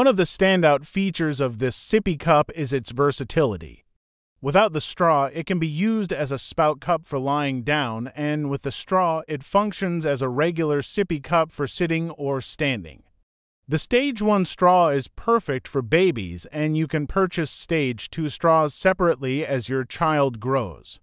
One of the standout features of this sippy cup is its versatility. Without the straw, it can be used as a spout cup for lying down, and with the straw, it functions as a regular sippy cup for sitting or standing. The Stage 1 straw is perfect for babies, and you can purchase Stage 2 straws separately as your child grows.